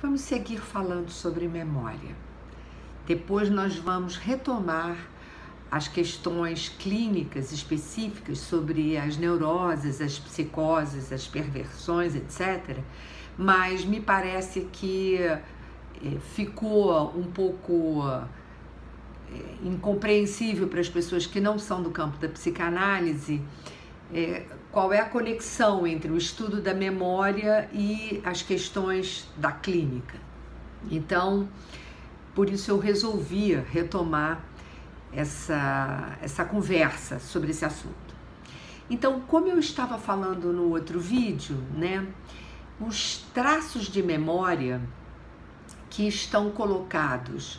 vamos seguir falando sobre memória. Depois nós vamos retomar as questões clínicas específicas sobre as neuroses, as psicoses, as perversões, etc. Mas me parece que eh, ficou um pouco eh, incompreensível para as pessoas que não são do campo da psicanálise é, qual é a conexão entre o estudo da memória e as questões da clínica. Então, por isso eu resolvi retomar essa, essa conversa sobre esse assunto. Então, como eu estava falando no outro vídeo, né, os traços de memória que estão colocados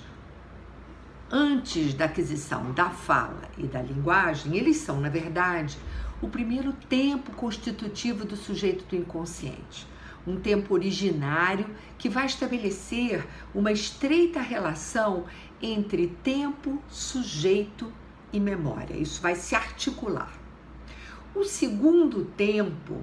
antes da aquisição da fala e da linguagem, eles são, na verdade, o primeiro tempo constitutivo do sujeito do inconsciente. Um tempo originário que vai estabelecer uma estreita relação entre tempo, sujeito e memória. Isso vai se articular. O segundo tempo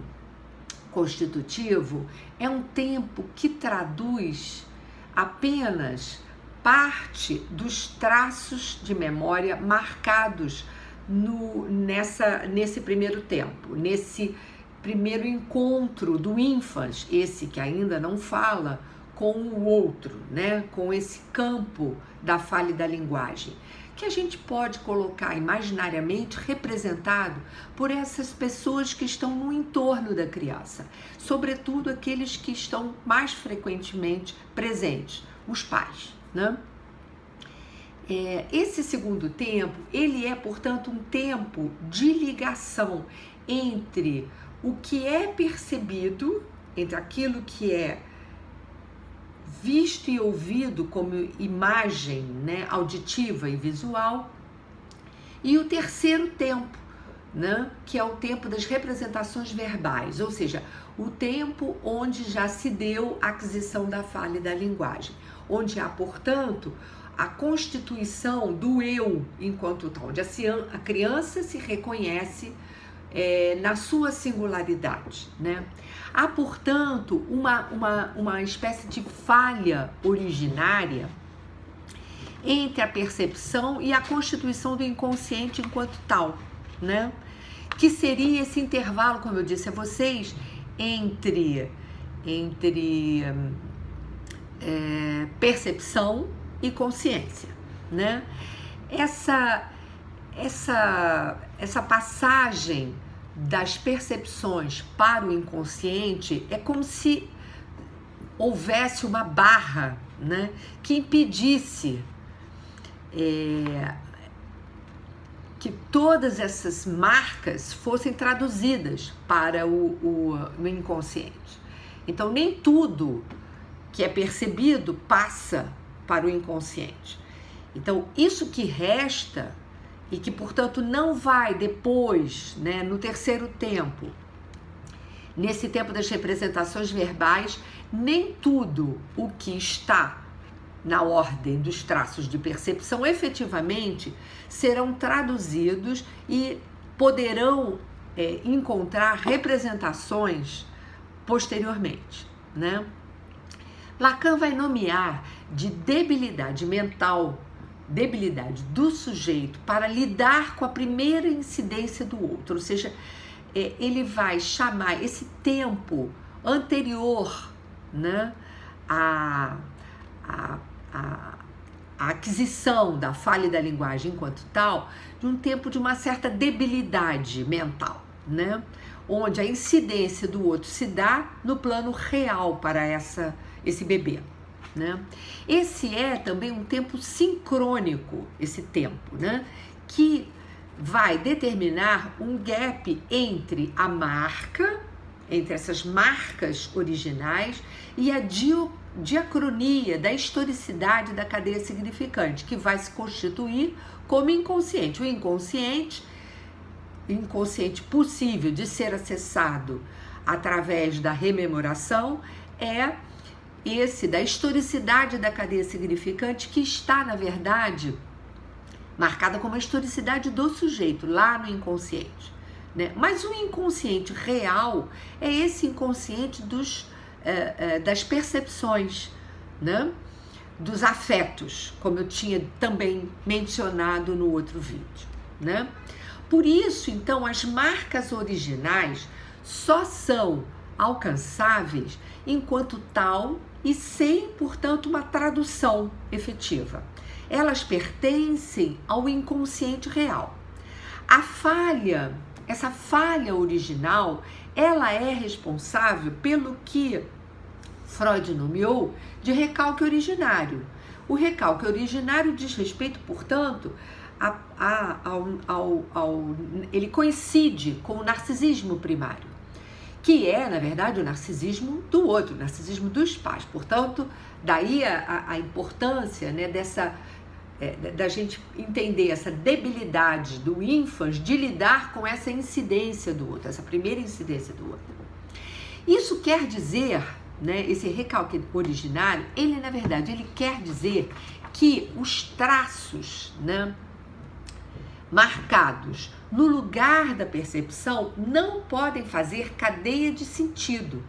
constitutivo é um tempo que traduz apenas parte dos traços de memória marcados no, nessa, nesse primeiro tempo, nesse primeiro encontro do infans, esse que ainda não fala, com o outro, né? com esse campo da fala e da linguagem, que a gente pode colocar imaginariamente representado por essas pessoas que estão no entorno da criança, sobretudo aqueles que estão mais frequentemente presentes, os pais. Né? É, esse segundo tempo, ele é, portanto, um tempo de ligação entre o que é percebido, entre aquilo que é visto e ouvido como imagem né, auditiva e visual, e o terceiro tempo, né, que é o tempo das representações verbais, ou seja, o tempo onde já se deu a aquisição da fala e da linguagem, onde há, portanto, a constituição do eu enquanto tal, onde a criança se reconhece é, na sua singularidade, né? Há, portanto, uma, uma, uma espécie de falha originária entre a percepção e a constituição do inconsciente enquanto tal, né? Que seria esse intervalo, como eu disse a vocês, entre, entre é, percepção e consciência, né? Essa essa essa passagem das percepções para o inconsciente é como se houvesse uma barra, né, que impedisse é, que todas essas marcas fossem traduzidas para o, o, o inconsciente. Então nem tudo que é percebido passa para o inconsciente. Então, isso que resta e que, portanto, não vai depois, né, no terceiro tempo, nesse tempo das representações verbais, nem tudo o que está na ordem dos traços de percepção efetivamente serão traduzidos e poderão é, encontrar representações posteriormente, né? Lacan vai nomear de debilidade mental, debilidade do sujeito para lidar com a primeira incidência do outro, ou seja, é, ele vai chamar esse tempo anterior né, à, à, à, à aquisição da falha da linguagem enquanto tal, de um tempo de uma certa debilidade mental, né? onde a incidência do outro se dá no plano real para essa esse bebê. Né? Esse é também um tempo sincrônico, esse tempo, né? que vai determinar um gap entre a marca, entre essas marcas originais e a diacronia da historicidade da cadeia significante, que vai se constituir como inconsciente. O inconsciente, inconsciente possível de ser acessado através da rememoração, é esse da historicidade da cadeia significante que está, na verdade, marcada como a historicidade do sujeito lá no inconsciente. Né? Mas o inconsciente real é esse inconsciente dos, é, é, das percepções, né? Dos afetos, como eu tinha também mencionado no outro vídeo, né? Por isso, então, as marcas originais só são alcançáveis enquanto tal e sem, portanto, uma tradução efetiva. Elas pertencem ao inconsciente real. A falha, essa falha original, ela é responsável pelo que Freud nomeou de recalque originário. O recalque originário diz respeito, portanto, a, a, ao, ao, ao, ele coincide com o narcisismo primário, que é, na verdade, o narcisismo do outro, o narcisismo dos pais. Portanto, daí a, a importância né, dessa é, da gente entender essa debilidade do ínfans de lidar com essa incidência do outro, essa primeira incidência do outro. Isso quer dizer, né, esse recalque originário, ele na verdade ele quer dizer que os traços, né, marcados no lugar da percepção não podem fazer cadeia de sentido,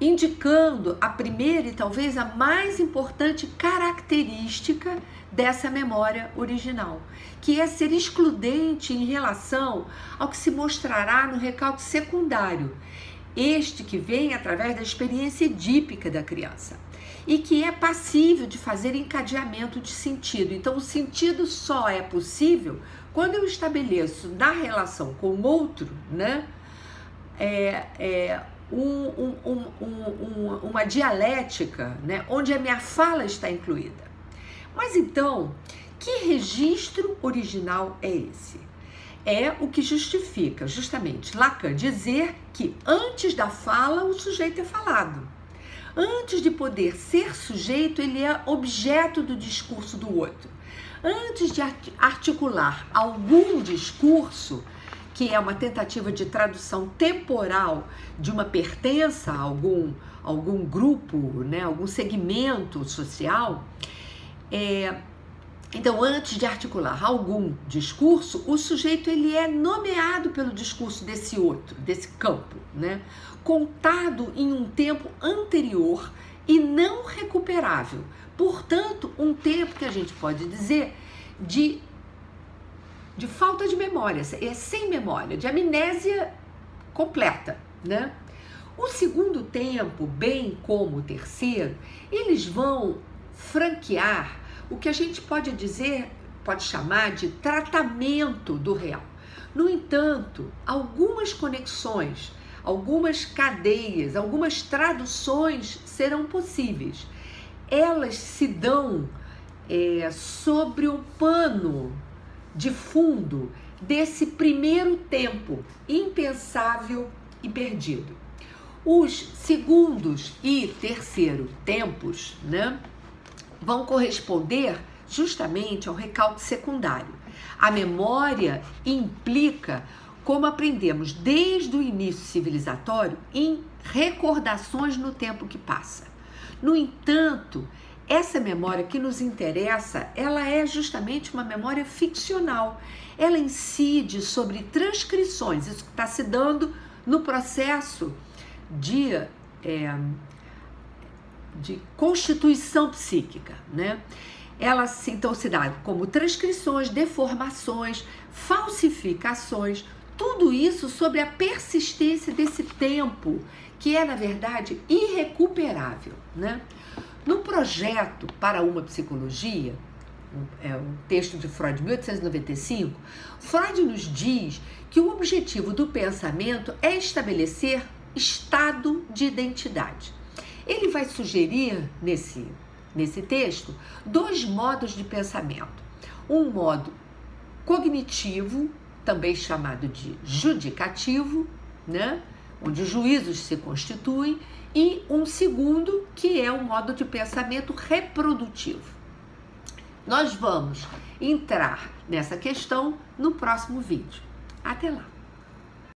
indicando a primeira e talvez a mais importante característica dessa memória original, que é ser excludente em relação ao que se mostrará no recalque secundário, este que vem através da experiência edípica da criança e que é passível de fazer encadeamento de sentido. Então, o sentido só é possível quando eu estabeleço na relação com o outro, né, é, é um, um, um, uma dialética, né, onde a minha fala está incluída. Mas então, que registro original é esse? É o que justifica justamente Lacan dizer que antes da fala o sujeito é falado. Antes de poder ser sujeito, ele é objeto do discurso do outro. Antes de articular algum discurso, que é uma tentativa de tradução temporal de uma pertença a algum, algum grupo, né, algum segmento social, é, então, antes de articular algum discurso, o sujeito ele é nomeado pelo discurso desse outro, desse campo, né? contado em um tempo anterior e não recuperável. Portanto, um tempo que a gente pode dizer de, de falta de memória, é sem memória, de amnésia completa, né? O segundo tempo, bem como o terceiro, eles vão franquear o que a gente pode dizer, pode chamar de tratamento do real. No entanto, algumas conexões, algumas cadeias, algumas traduções serão possíveis. Elas se dão é, sobre o pano de fundo desse primeiro tempo impensável e perdido. Os segundos e terceiro tempos, né? Vão corresponder justamente ao recalque secundário. A memória implica, como aprendemos desde o início civilizatório, em recordações no tempo que passa. No entanto, essa memória que nos interessa, ela é justamente uma memória ficcional. Ela incide sobre transcrições, isso está se dando no processo de é, de constituição psíquica, né? Ela então se dá como transcrições, deformações, falsificações, tudo isso sobre a persistência desse tempo que é na verdade irrecuperável, né? No projeto para uma psicologia, é um texto de Freud, 1895, Freud nos diz que o objetivo do pensamento é estabelecer estado de identidade. Ele vai sugerir nesse, nesse texto dois modos de pensamento. Um modo cognitivo, também chamado de judicativo, né? onde os juízos se constituem, e um segundo, que é o modo de pensamento reprodutivo. Nós vamos entrar nessa questão no próximo vídeo. Até lá!